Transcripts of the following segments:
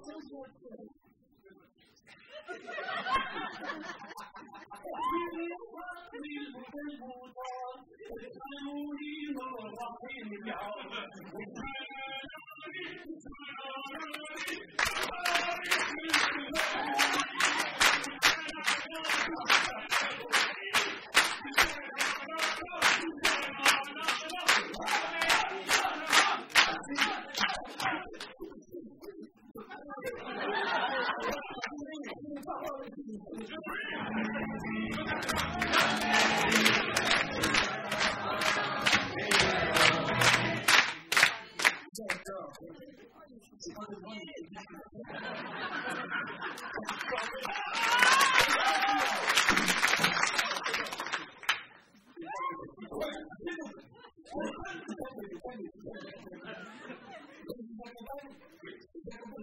你呀，你不分不挠，别在屋里莫发牢骚。在哪儿里，在哪儿里，在哪儿里？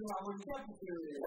I was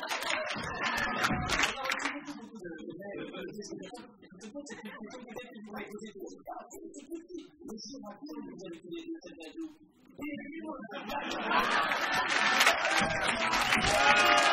ve gözetiyoruz. Bizim hakkın üzerinde de yok. Bir gün olacak.